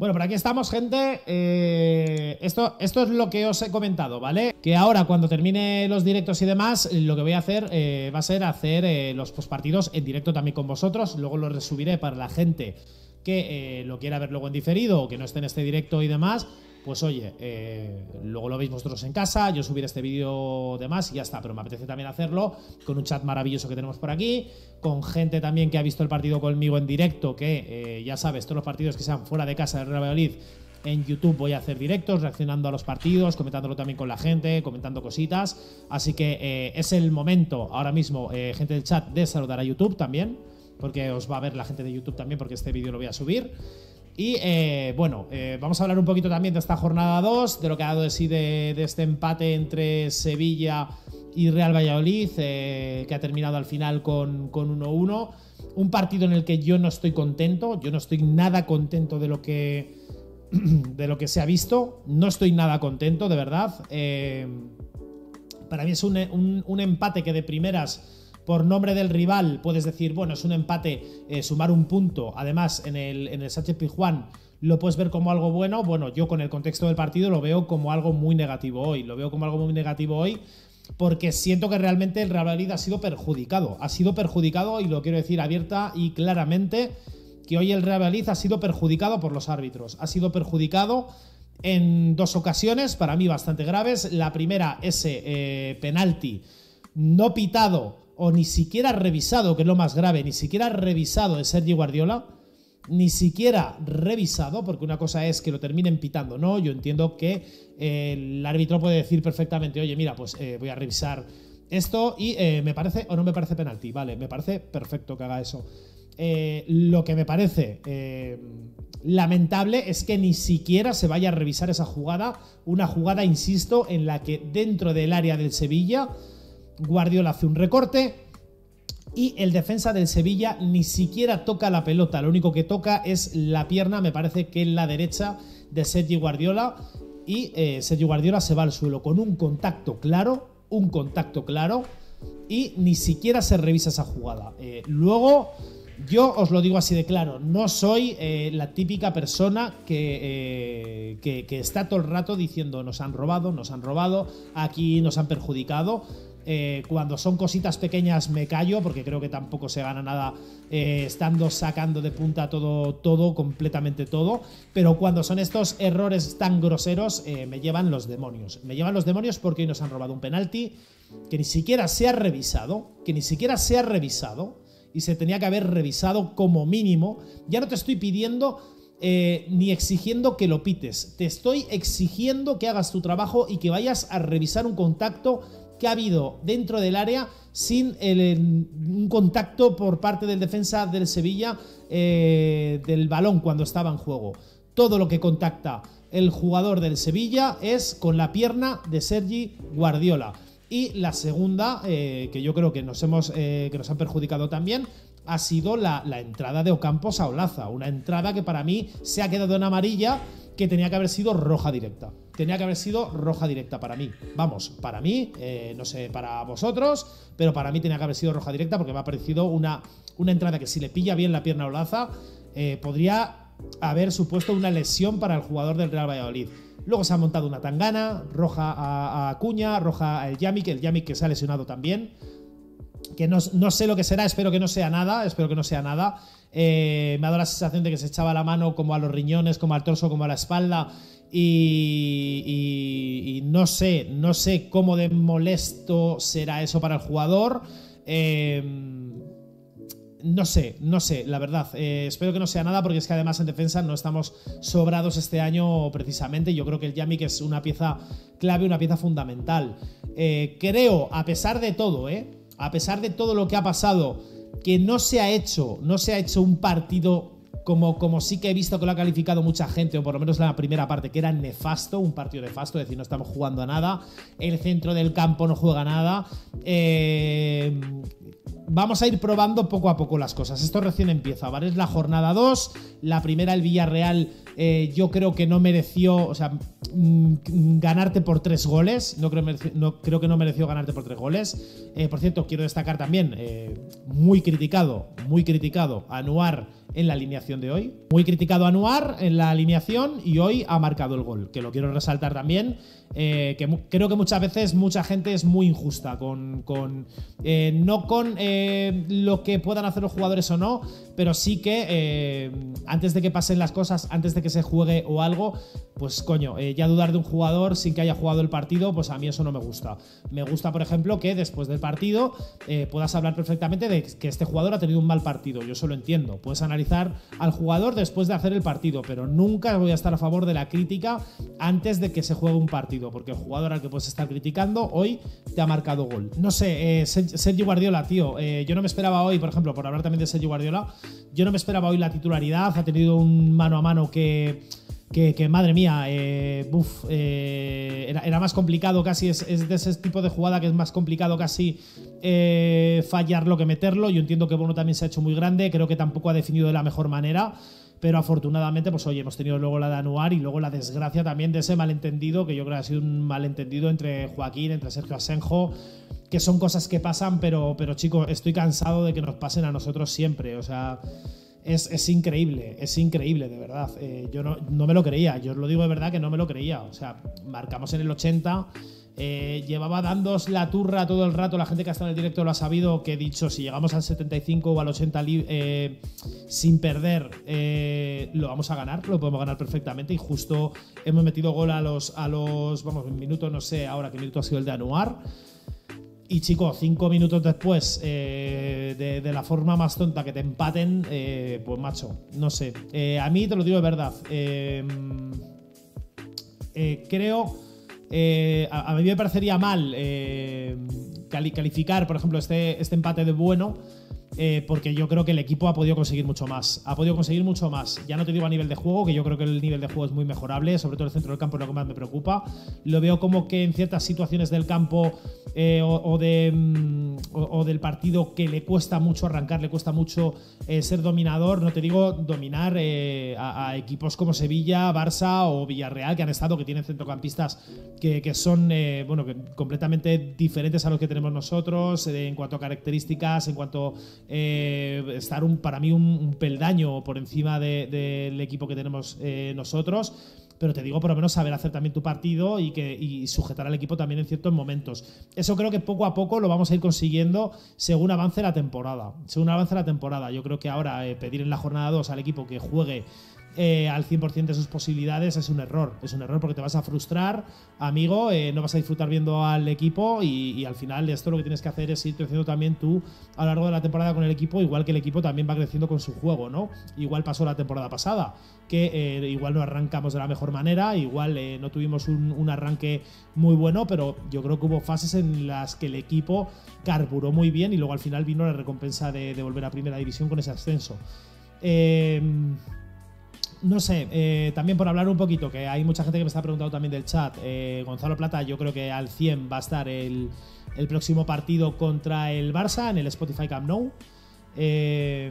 Bueno, por aquí estamos, gente. Eh, esto, esto es lo que os he comentado, ¿vale? Que ahora, cuando termine los directos y demás, lo que voy a hacer eh, va a ser hacer eh, los postpartidos en directo también con vosotros. Luego los resubiré para la gente que lo quiera ver luego en diferido o que no esté en este directo y demás pues oye, eh, luego lo veis vosotros en casa, yo subiré este vídeo de más y ya está, pero me apetece también hacerlo con un chat maravilloso que tenemos por aquí, con gente también que ha visto el partido conmigo en directo, que eh, ya sabes, todos los partidos que sean fuera de casa del Real Valladolid, en YouTube voy a hacer directos reaccionando a los partidos, comentándolo también con la gente, comentando cositas. Así que eh, es el momento ahora mismo, gente del chat, de saludar a YouTube también, porque os va a ver la gente de YouTube también, porque este vídeo lo voy a subir. Y eh, bueno, eh, vamos a hablar un poquito también de esta jornada 2, de lo que ha dado de sí de, este empate entre Sevilla y Real Valladolid, eh, que ha terminado al final con 1-1. Un partido en el que yo no estoy contento, yo no estoy nada contento de lo que, de lo que se ha visto, no estoy nada contento, de verdad. para mí es un, un empate que de primeras por nombre del rival puedes decir, bueno, es un empate, eh, sumar un punto. Además, en el, en el Sánchez Pizjuán lo puedes ver como algo bueno. Bueno, yo con el contexto del partido lo veo como algo muy negativo hoy. Lo veo como algo muy negativo hoy porque siento que realmente el Real Madrid ha sido perjudicado. Ha sido perjudicado, y lo quiero decir abierta y claramente, que hoy el Real Madrid ha sido perjudicado por los árbitros. Ha sido perjudicado en dos ocasiones, para mí bastante graves. La primera, ese eh, penalti no pitado o ni siquiera revisado, que es lo más grave, ni siquiera revisado de Sergio Guardiola, ni siquiera revisado, porque una cosa es que lo terminen pitando, ¿no? Yo entiendo que eh, el árbitro puede decir perfectamente, oye, mira, pues eh, voy a revisar esto y eh, me parece o no me parece penalti, vale, me parece perfecto que haga eso. lo que me parece lamentable es que ni siquiera se vaya a revisar esa jugada, una jugada, insisto, en la que dentro del área del Sevilla Guardiola hace un recorte y el defensa del Sevilla ni siquiera toca la pelota, lo único que toca es la pierna, me parece que en la derecha de Sergio Guardiola y eh, Guardiola se va al suelo con un contacto claro, un contacto claro y ni siquiera se revisa esa jugada. Eh, luego, yo os lo digo así de claro, no soy eh, la típica persona que, que, que está todo el rato diciendo nos han robado, nos han robado, aquí nos han perjudicado. Eh, cuando son cositas pequeñas me callo porque creo que tampoco se gana nada eh, estando sacando de punta todo, todo, completamente todo. Pero cuando son estos errores tan groseros eh, me llevan los demonios. Me llevan los demonios porque hoy nos han robado un penalti que ni siquiera se ha revisado, que ni siquiera se ha revisado y se tenía que haber revisado como mínimo. Ya no te estoy pidiendo... ni exigiendo que lo pites. Te estoy exigiendo que hagas tu trabajo y que vayas a revisar un contacto que ha habido dentro del área sin un contacto por parte del defensa del Sevilla eh, del balón cuando estaba en juego. Todo lo que contacta el jugador del Sevilla es con la pierna de Sergi Guardiola. Y la segunda, eh, que yo creo que nos, hemos, eh, que nos han perjudicado también, ha sido la, la, entrada de Ocampo a Olaza. Una entrada que para mí se ha quedado en amarilla que tenía que haber sido roja directa. Tenía que haber sido roja directa para mí. Vamos, para mí, eh, no sé, para vosotros, pero para mí tenía que haber sido roja directa porque me ha parecido una, una entrada que si le pilla bien la pierna a Olaza, eh, podría haber supuesto una lesión para el jugador del Real Valladolid. Luego se ha montado una tangana, roja a, Acuña, roja al Yamik, el Yamik que se ha lesionado también. Que no, no, sé lo que será, espero que no sea nada, espero que no sea nada. Eh, me ha dado la sensación de que se echaba la mano como a los riñones, como al torso, como a la espalda. Y, no sé, no sé cómo de molesto será eso para el jugador. Eh, no sé, no sé, la verdad. Eh, espero que no sea nada porque es que además en defensa no estamos sobrados este año precisamente. Yo creo que el Yamik es una pieza clave, una pieza fundamental. creo, a pesar de todo, a pesar de todo lo que ha pasado que no se ha hecho, no se ha hecho un partido como, como sí que he visto que lo ha calificado mucha gente, o por lo menos la primera parte, que era nefasto, un partido nefasto, es decir, no estamos jugando a nada, el centro del campo no juega nada. Eh, vamos a ir probando poco a poco las cosas. Esto recién empieza, ¿vale? Es la jornada 2, la primera el Villarreal eh, yo creo que no mereció, o sea, mm, ganarte por tres goles. No creo, no, creo que no mereció ganarte por tres goles. Eh, por cierto, quiero destacar también, eh, muy criticado, muy criticado, Anuar en la alineación de hoy. Muy criticado Anuar en la alineación y hoy ha marcado el gol, que lo quiero resaltar también. Que creo que muchas veces mucha gente es muy injusta con, eh, no con eh, lo que puedan hacer los jugadores o no, pero sí que antes de que pasen las cosas, antes de que se juegue o algo, pues coño, ya dudar de un jugador sin que haya jugado el partido, pues a mí eso no me gusta. Me gusta, por ejemplo, que después del partido puedas hablar perfectamente de que este jugador ha tenido un mal partido. Yo eso lo entiendo. Puedes analizar al jugador después de hacer el partido, pero nunca voy a estar a favor de la crítica antes de que se juegue un partido porque el jugador al que puedes estar criticando hoy te ha marcado gol. No sé, eh, Sergio Guardiola, tío, eh, yo no me esperaba hoy, por ejemplo, por hablar también de Sergio Guardiola, yo no me esperaba hoy la titularidad, ha tenido un mano a mano que... Que, madre mía, eh, era, más complicado casi, es, de ese tipo de jugada que es más complicado casi fallarlo que meterlo. Yo entiendo que Bono también se ha hecho muy grande, creo que tampoco ha definido de la mejor manera pero afortunadamente, pues oye, hemos tenido luego la de Anuar y luego la desgracia también de ese malentendido, que yo creo que ha sido un malentendido entre Joaquín, entre Sergio Asenjo, que son cosas que pasan, pero, pero chicos, estoy cansado de que nos pasen a nosotros siempre, o sea... Es, increíble, es increíble, de verdad. Eh, yo no, no, me lo creía, yo os lo digo de verdad que no me lo creía. O sea, marcamos en el 80 eh, llevaba dándos la turra todo el rato, la gente que ha estado en el directo lo ha sabido, que he dicho, si llegamos al 75 o al 80 eh, sin perder, lo vamos a ganar, lo podemos ganar perfectamente y justo hemos metido gol a los, a los vamos, minutos, no sé ahora qué minuto ha sido el de Anuar. Y chicos, cinco minutos después, de, de, la forma más tonta que te empaten, pues macho, no sé. a mí te lo digo de verdad. creo eh, a, mí me parecería mal eh, calificar, por ejemplo, este, este empate de bueno eh, porque yo creo que el equipo ha podido conseguir mucho más. Ha podido conseguir mucho más. Ya no te digo a nivel de juego, que yo creo que el nivel de juego es muy mejorable, sobre todo el centro del campo es lo que más me preocupa. Lo veo como que en ciertas situaciones del campo eh, o, de, mm, o, del partido que le cuesta mucho arrancar, le cuesta mucho eh, ser dominador, no te digo dominar a, equipos como Sevilla, Barça o Villarreal, que han estado, que tienen centrocampistas que, que son bueno, que completamente diferentes a los que tenemos nosotros en cuanto a características, en cuanto eh, estar un, para mí un, peldaño por encima del equipo que tenemos eh, nosotros. Pero te digo, por lo menos saber hacer también tu partido y, que, sujetar al equipo también en ciertos momentos. Eso creo que poco a poco lo vamos a ir consiguiendo según avance la temporada. Según avance la temporada. Yo creo que ahora eh, pedir en la jornada 2 al equipo que juegue eh, al 100% de sus posibilidades es un error. Es un error porque te vas a frustrar, amigo, eh, no vas a disfrutar viendo al equipo y, al final esto lo que tienes que hacer es ir creciendo también tú a lo largo de la temporada con el equipo, igual que el equipo también va creciendo con su juego, ¿no? Igual pasó la temporada pasada, que eh, igual no arrancamos de la mejor manera, igual no tuvimos un, arranque muy bueno, pero yo creo que hubo fases en las que el equipo carburó muy bien y luego al final vino la recompensa de, de volver a primera división con ese ascenso. Eh, no sé, eh, también por hablar un poquito, que hay mucha gente que me está preguntando también del chat. Eh, Gonzalo Plata, yo creo que al 100 va a estar el, próximo partido contra el Barça en el Spotify Camp Nou. Eh,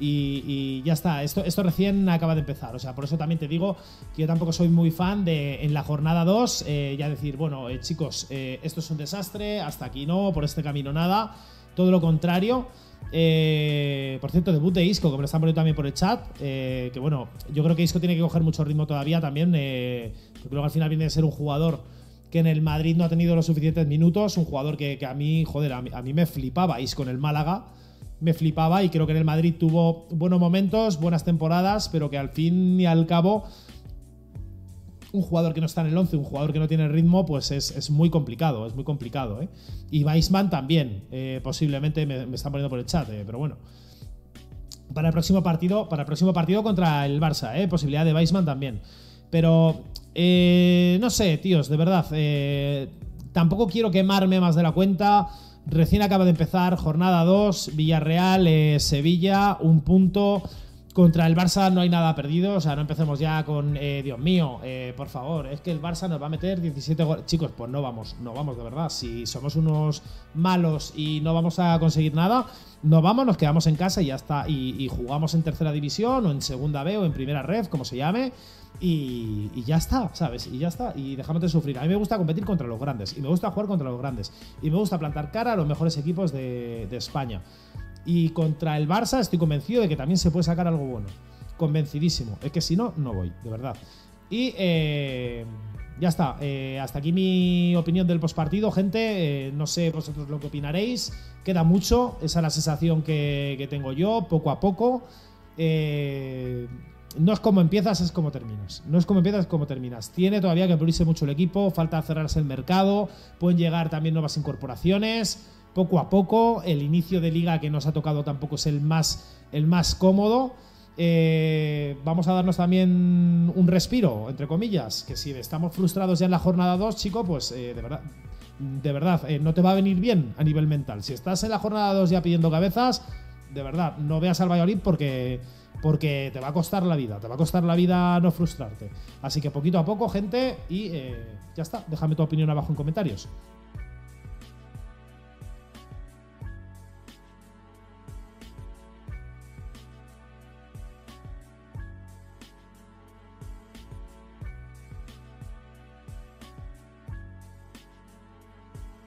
y, ya está, esto, esto recién acaba de empezar. O sea, por eso también te digo que yo tampoco soy muy fan de en la jornada 2 ya decir, bueno, chicos, esto es un desastre, hasta aquí no, por este camino nada. Todo lo contrario. Eh, por cierto, debut de Isco, que me lo están poniendo también por el chat. Eh, que bueno, yo creo que Isco tiene que coger mucho ritmo todavía también. Eh, porque luego al final viene a ser un jugador que en el Madrid no ha tenido los suficientes minutos. Un jugador que, a mí, joder, a mí, me flipaba Isco en el Málaga. Me flipaba y creo que en el Madrid tuvo buenos momentos, buenas temporadas, pero que al fin y al cabo un jugador que no está en el 11, un jugador que no tiene ritmo, pues es, muy complicado, es muy complicado. ¿eh? Y Weissman también, eh, posiblemente me, están poniendo por el chat, eh, pero bueno. Para el próximo partido, para el próximo partido contra el Barça, ¿eh? posibilidad de Weissman también. Pero no sé, tíos, de verdad, tampoco quiero quemarme más de la cuenta. Recién acaba de empezar, jornada 2, Villarreal, Sevilla, un punto. Contra el Barça no hay nada perdido, o sea, no empecemos ya con, eh, Dios mío, eh, por favor, es que el Barça nos va a meter 17 goles. Chicos, pues no vamos, no vamos de verdad. Si somos unos malos y no vamos a conseguir nada, no vamos, nos quedamos en casa y ya está. Y, jugamos en tercera división o en segunda B o en primera red, como se llame. Y, ya está, ¿sabes? Y ya está. Y dejamos de sufrir. A mí me gusta competir contra los grandes. Y me gusta jugar contra los grandes. Y me gusta plantar cara a los mejores equipos de España. Y contra el Barça estoy convencido de que también se puede sacar algo bueno. Convencidísimo. Es que si no, no voy, de verdad. Y eh, ya está. Eh, hasta aquí mi opinión del postpartido, gente. Eh, no sé vosotros lo que opinaréis. Queda mucho. Esa es la sensación que, que tengo yo, poco a poco. Eh, no es como empiezas, es como terminas. No es como empiezas, es como terminas. Tiene todavía que pulirse mucho el equipo, falta cerrarse el mercado, pueden llegar también nuevas incorporaciones. Poco a poco, el inicio de liga que nos ha tocado tampoco es el más, el más cómodo. Eh, vamos a darnos también un respiro, entre comillas, que si estamos frustrados ya en la jornada 2, chico, pues eh, de verdad, de verdad, eh, no te va a venir bien a nivel mental. Si estás en la jornada 2 ya pidiendo cabezas, de verdad, no veas al Valladolid porque, porque te va a costar la vida, te va a costar la vida no frustrarte. Así que poquito a poco, gente, y ya está. Déjame tu opinión abajo en comentarios.